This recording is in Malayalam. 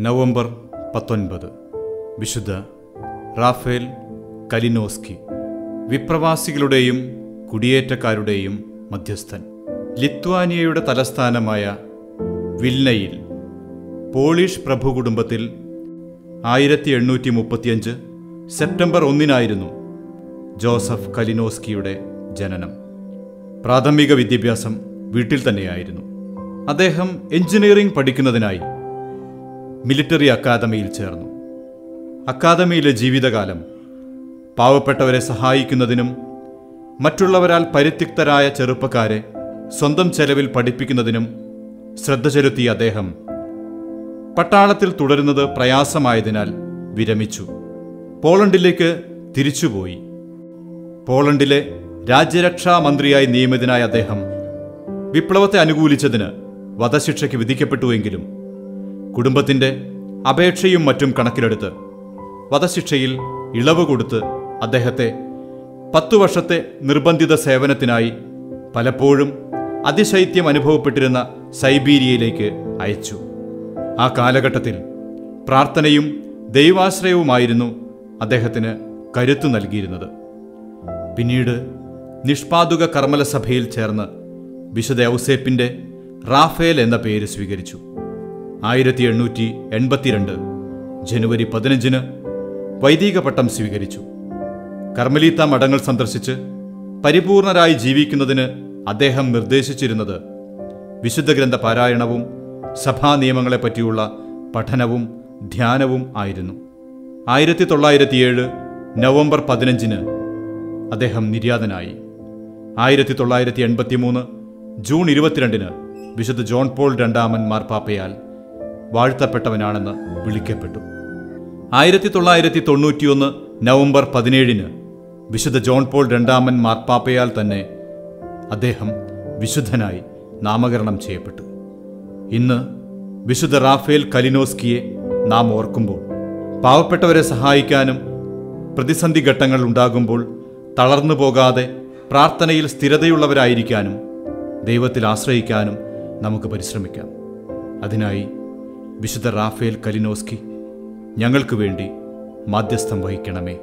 നവംബർ പത്തൊൻപത്. വിശുദ്ധ റാഫേൽ കലിനോസ്കി വിപ്രവാസികളുടെയും കുടിയേറ്റക്കാരുടെയും മധ്യസ്ഥൻ. ലിത്വാനിയയുടെ തലസ്ഥാനമായ വിൽനയിൽ പോളിഷ് പ്രഭു കുടുംബത്തിൽ ആയിരത്തി എണ്ണൂറ്റി മുപ്പത്തിയഞ്ച് സെപ്റ്റംബർ ഒന്നിനായിരുന്നു ജോസഫ് കലിനോസ്കിയുടെ ജനനം. പ്രാഥമിക വിദ്യാഭ്യാസം വീട്ടിൽ തന്നെയായിരുന്നു. അദ്ദേഹം എഞ്ചിനീയറിംഗ് പഠിക്കുന്നതിനായി മിലിറ്ററി അക്കാദമിയിൽ ചേർന്നു. അക്കാദമിയിലെ ജീവിതകാലം പാവപ്പെട്ടവരെ സഹായിക്കുന്നതിനും മറ്റുള്ളവരാൽ പരിത്യക്തരായ ചെറുപ്പക്കാരെ സ്വന്തം ചെലവിൽ പഠിപ്പിക്കുന്നതിനും ശ്രദ്ധ ചെലുത്തിയ അദ്ദേഹം പട്ടാളത്തിൽ തുടരുന്നത് പ്രയാസമായതിനാൽ വിരമിച്ചു. പോളണ്ടിലേക്ക് തിരിച്ചുപോയി. പോളണ്ടിലെ രാജ്യരക്ഷാ മന്ത്രിയായി നിയമിതനായ അദ്ദേഹം വിപ്ലവത്തെ അനുകൂലിച്ചതിന് വധശിക്ഷയ്ക്ക് വിധിക്കപ്പെട്ടുവെങ്കിലും കുടുംബത്തിന്റെ അപേക്ഷയും മറ്റും കണക്കിലെടുത്ത് വധശിക്ഷയിൽ ഇളവ് കൊടുത്ത് അദ്ദേഹത്തെ പത്തു വർഷത്തെ നിർബന്ധിത സേവനത്തിനായി പലപ്പോഴും അതിശൈത്യം അനുഭവപ്പെട്ടിരുന്ന സൈബീരിയയിലേക്ക് അയച്ചു. ആ കാലഘട്ടത്തിൽ പ്രാർത്ഥനയും ദൈവാശ്രയവുമായിരുന്നു അദ്ദേഹത്തിന് കരുത്തു നൽകിയിരുന്നത്. പിന്നീട് നിഷ്പാതുക കർമ്മല സഭയിൽ ചേർന്ന് വിശുദ്ധ ഔസേപ്പിന്റെ റാഫേൽ എന്ന പേര് സ്വീകരിച്ചു. ആയിരത്തി എണ്ണൂറ്റി എൺപത്തിരണ്ട് ജനുവരി പതിനഞ്ചിന് വൈദിക പട്ടം സ്വീകരിച്ചു. കർമ്മലീത്ത മഠങ്ങൾ സന്ദർശിച്ച് പരിപൂർണരായി ജീവിക്കുന്നതിന് അദ്ദേഹം നിർദ്ദേശിച്ചിരുന്നത് വിശുദ്ധ ഗ്രന്ഥ പാരായണവും സഭാ നിയമങ്ങളെപ്പറ്റിയുള്ള പഠനവും ധ്യാനവും ആയിരുന്നു. ആയിരത്തി തൊള്ളായിരത്തിയേഴ് നവംബർ പതിനഞ്ചിന് അദ്ദേഹം നിര്യാതനായി. ആയിരത്തി തൊള്ളായിരത്തി എൺപത്തി മൂന്ന് ജൂൺ ഇരുപത്തിരണ്ടിന് വിശുദ്ധ ജോൺ പോൾ രണ്ടാമൻ മാർപ്പാപ്പയാൽ വാഴ്ത്തപ്പെട്ടവനാണെന്ന് വിളിക്കപ്പെട്ടു. ആയിരത്തി തൊള്ളായിരത്തി തൊണ്ണൂറ്റിയൊന്ന് നവംബർ പതിനേഴിന് വിശുദ്ധ ജോൺ പോൾ രണ്ടാമൻ മാർപ്പാപ്പയാൽ തന്നെ അദ്ദേഹം വിശുദ്ധനായി നാമകരണം ചെയ്യപ്പെട്ടു. ഇന്ന് വിശുദ്ധ റാഫേൽ കലിനോസ്കിയെ നാം ഓർക്കുമ്പോൾ പാവപ്പെട്ടവരെ സഹായിക്കാനും പ്രതിസന്ധി ഘട്ടങ്ങൾ ഉണ്ടാകുമ്പോൾ തളർന്നു പോകാതെ പ്രാർത്ഥനയിൽ സ്ഥിരതയുള്ളവരായിരിക്കാനും ദൈവത്തിൽ ആശ്രയിക്കാനും നമുക്ക് പരിശ്രമിക്കാം. അതിനായി വിശുദ്ധ റാഫേൽ കലിനോസ്കി ഞങ്ങൾക്ക് വേണ്ടി മാധ്യസ്ഥം വഹിക്കണമേ.